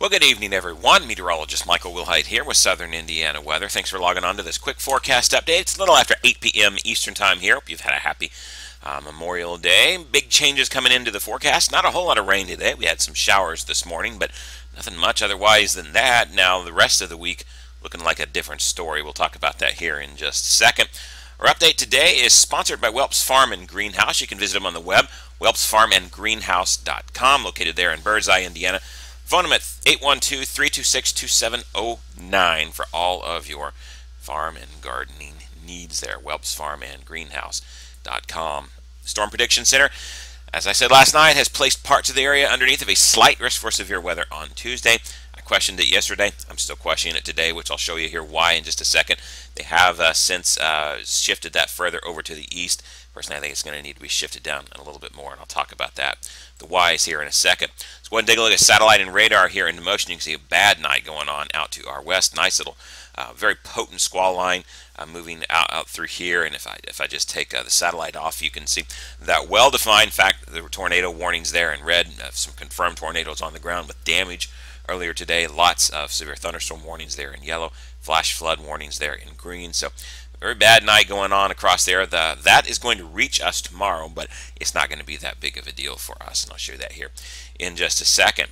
Well, good evening, everyone. Meteorologist Michael Wilhite here with Southern Indiana Weather. Thanks for logging on to this quick forecast update. It's a little after 8 p.m. Eastern Time here. Hope you've had a happy uh, Memorial Day. Big changes coming into the forecast. Not a whole lot of rain today. We had some showers this morning, but nothing much otherwise than that. Now, the rest of the week looking like a different story. We'll talk about that here in just a second. Our update today is sponsored by Welps Farm and Greenhouse. You can visit them on the web, welpsfarmandgreenhouse.com, located there in Birdseye, Indiana. Phone them at 812 326 2709 for all of your farm and gardening needs there. Welps Farm and Greenhouse.com. Storm Prediction Center, as I said last night, has placed parts of the area underneath of a slight risk for severe weather on Tuesday. I questioned it yesterday. I'm still questioning it today, which I'll show you here why in just a second. They have uh, since uh, shifted that further over to the east. Personally, I think it's going to need to be shifted down a little bit more, and I'll talk about that, the whys here in a second. Let's go ahead and take a look at satellite and radar here in motion. You can see a bad night going on out to our west. Nice little, uh, very potent squall line uh, moving out, out through here. And if I if I just take uh, the satellite off, you can see that well-defined. In fact, the tornado warnings there in red. Uh, some confirmed tornadoes on the ground with damage earlier today. Lots of severe thunderstorm warnings there in yellow. Flash flood warnings there in green. So very bad night going on across there. The, that is going to reach us tomorrow, but it's not going to be that big of a deal for us. And I'll show you that here in just a second.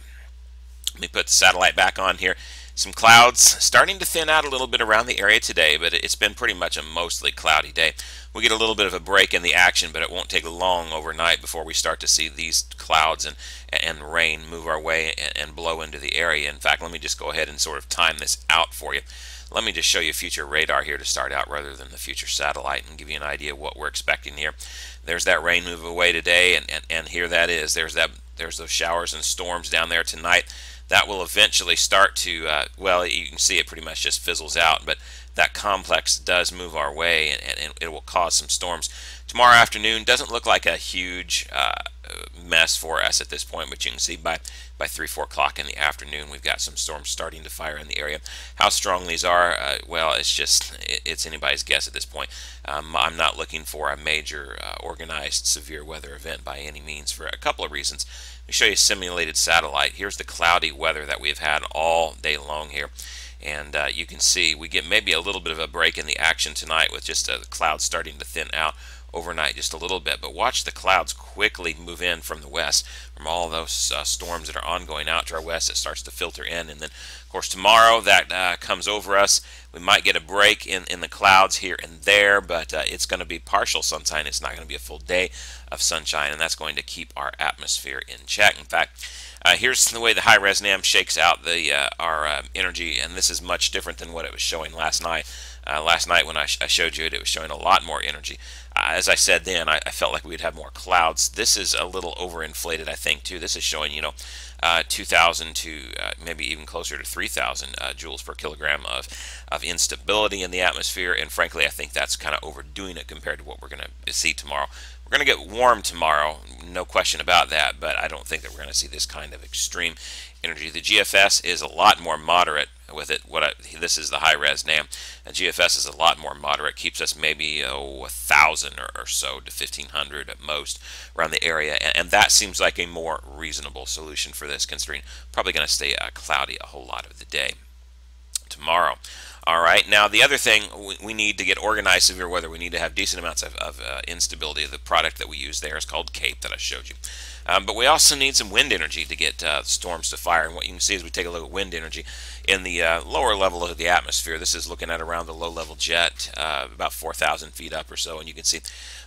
Let me put the satellite back on here. Some clouds starting to thin out a little bit around the area today, but it's been pretty much a mostly cloudy day. We'll get a little bit of a break in the action, but it won't take long overnight before we start to see these clouds and, and rain move our way and, and blow into the area. In fact, let me just go ahead and sort of time this out for you. Let me just show you future radar here to start out rather than the future satellite and give you an idea of what we're expecting here. There's that rain move away today, and, and, and here that is. There's that. There's those showers and storms down there tonight. That will eventually start to, uh, well, you can see it pretty much just fizzles out, but that complex does move our way, and, and it will cause some storms. Tomorrow afternoon doesn't look like a huge uh, mess for us at this point, but you can see by by 3, 4 o'clock in the afternoon, we've got some storms starting to fire in the area. How strong these are, uh, well, it's just, it's anybody's guess at this point. Um, I'm not looking for a major uh, organized severe weather event by any means for a couple of reasons. Let me show you a simulated satellite. Here's the cloudy weather that we've had all day long here. And uh, you can see we get maybe a little bit of a break in the action tonight with just the clouds starting to thin out overnight just a little bit. But watch the clouds quickly move in from the west, from all those uh, storms that are ongoing out to our west. It starts to filter in. And then, of course, tomorrow that uh, comes over us. We might get a break in, in the clouds here and there, but uh, it's going to be partial sunshine. It's not going to be a full day of sunshine, and that's going to keep our atmosphere in check. In fact, uh, here's the way the high res NAM shakes out the uh, our uh, energy, and this is much different than what it was showing last night. Uh, last night when I, sh I, showed you it, it was showing a lot more energy. Uh, as I said then, I, I, felt like we'd have more clouds. This is a little overinflated, I think, too. This is showing, you know, uh, 2,000 to uh, maybe even closer to 3,000 uh, joules per kilogram of, of instability in the atmosphere. And frankly, I think that's kind of overdoing it compared to what we're going to see tomorrow. We're going to get warm tomorrow, no question about that, but I don't think that we're going to see this kind of extreme energy. The GFS is a lot more moderate with it. What I, this is the high res NAM, and GFS is a lot more moderate. Keeps us maybe oh, a thousand or, or, so to fifteen hundred at most around the area, and, and, that seems like a more reasonable solution for this, considering probably going to stay uh, cloudy a whole lot of the day tomorrow. All right. Now, the other thing we, we, need to get organized severe weather, we need to have decent amounts of, of uh, instability. The product that we use there is called CAPE that I showed you. Um, but we also need some wind energy to get uh, storms to fire. And what you can see is we take a look at wind energy in the uh, lower level of the atmosphere. This is looking at around the low-level jet, uh, about 4,000 feet up or so. And you can see,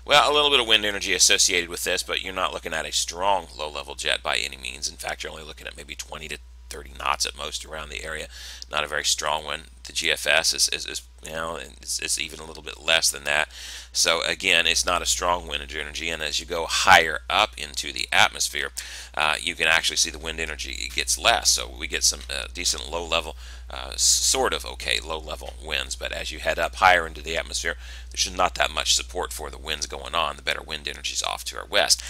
well, a little bit of wind energy associated with this, but you're not looking at a strong low-level jet by any means. In fact, you're only looking at maybe 20 to 30 knots at most around the area. Not a very strong one. The GFS is, is, is you know, it's, it's, even a little bit less than that. So again, it's not a strong wind energy, and as you go higher up into the atmosphere, uh, you can actually see the wind energy gets less. So we get some uh, decent low-level, uh, sort of okay low-level winds, but as you head up higher into the atmosphere, there's just not that much support for the winds going on. The better wind energy is off to our west.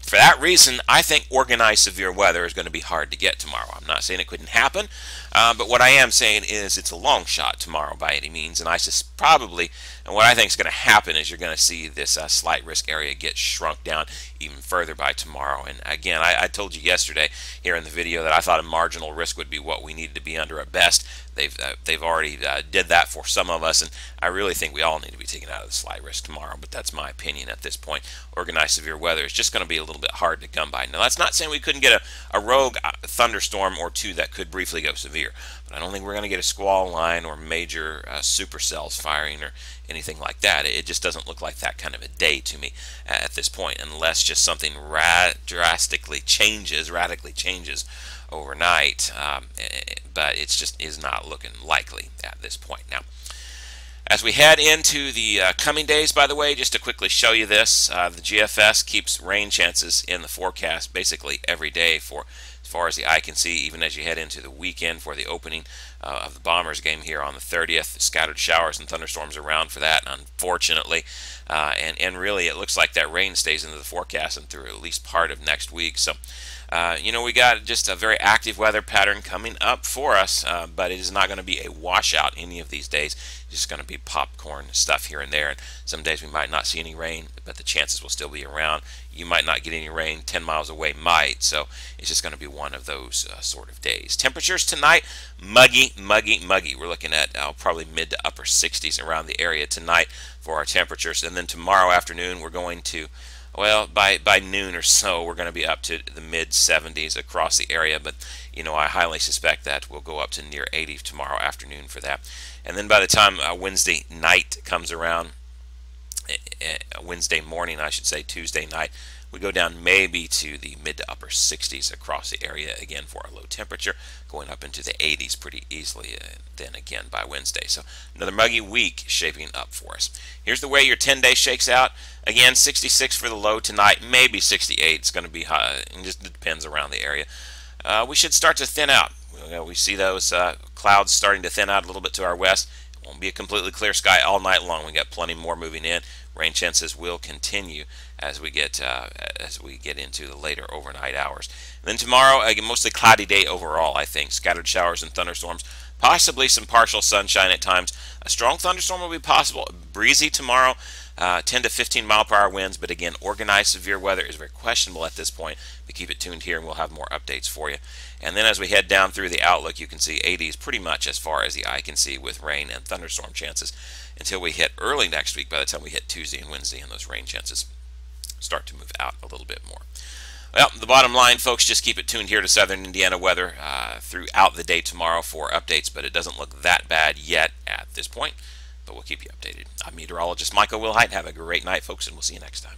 For that reason, I think organized severe weather is going to be hard to get tomorrow. I'm not saying it couldn't happen, uh, but what I am saying is it's a long shot tomorrow by any means, and I suspect probably And what I think is going to happen is you're going to see this uh, slight risk area get shrunk down even further by tomorrow. And again, I, I, told you yesterday here in the video that I thought a marginal risk would be what we needed to be under at best. They've uh, they've already uh, did that for some of us, and I really think we all need to be taken out of the slight risk tomorrow. But that's my opinion at this point. Organized severe weather is just going to be a little bit hard to come by. Now that's not saying we couldn't get a, a rogue uh, thunderstorm or two that could briefly go severe, but I don't think we're going to get a squall line or major uh, supercells firing or anything like that. It just doesn't look like that kind of a day to me at this point, unless just something drastically changes, radically changes overnight. Um, but it's just is not looking likely at this point now. As we head into the uh, coming days, by the way, just to quickly show you this, uh, the GFS keeps rain chances in the forecast basically every day for far as the eye can see, even as you head into the weekend for the opening uh, of the Bombers game here on the 30th. Scattered showers and thunderstorms around for that, unfortunately. Uh, and, and really, it looks like that rain stays into the forecast and through at least part of next week. So, uh, you know, we got just a very active weather pattern coming up for us, uh, but it is not going to be a washout any of these days. It's just going to be popcorn stuff here and there. And some days we might not see any rain, but the chances will still be around. You might not get any rain 10 miles away, might. So it's just going to be one of those uh, sort of days. Temperatures tonight, muggy, muggy, muggy. We're looking at uh, probably mid to upper 60s around the area tonight for our temperatures. And then tomorrow afternoon, we're going to well, by, by noon or so, we're going to be up to the mid 70s across the area, but you know, I highly suspect that we'll go up to near 80 tomorrow afternoon for that. And then by the time uh, Wednesday night comes around, Wednesday morning, I should say, Tuesday night, we go down maybe to the mid to upper 60s across the area again for a low temperature, going up into the 80s pretty easily uh, then again by Wednesday. So another muggy week shaping up for us. Here's the way your 10 day shakes out. Again, 66 for the low tonight, maybe 68. It's going to be high. It just depends around the area. Uh, we should start to thin out. We see those uh, clouds starting to thin out a little bit to our west. Won't be a completely clear sky all night long. We got plenty more moving in. Rain chances will continue as we get uh, as we get into the later overnight hours. And then tomorrow, again, mostly cloudy day overall. I think scattered showers and thunderstorms, possibly some partial sunshine at times. A strong thunderstorm will be possible. Breezy tomorrow. Uh, 10 to 15 mile per hour winds, but again, organized severe weather is very questionable at this point. But keep it tuned here, and we'll have more updates for you. And then as we head down through the outlook, you can see 80s pretty much as far as the eye can see with rain and thunderstorm chances until we hit early next week. By the time we hit Tuesday and Wednesday, and those rain chances start to move out a little bit more. Well, the bottom line, folks, just keep it tuned here to Southern Indiana weather uh, throughout the day tomorrow for updates, but it doesn't look that bad yet at this point but we'll keep you updated. I'm meteorologist Michael Wilhite. Have a great night, folks, and we'll see you next time.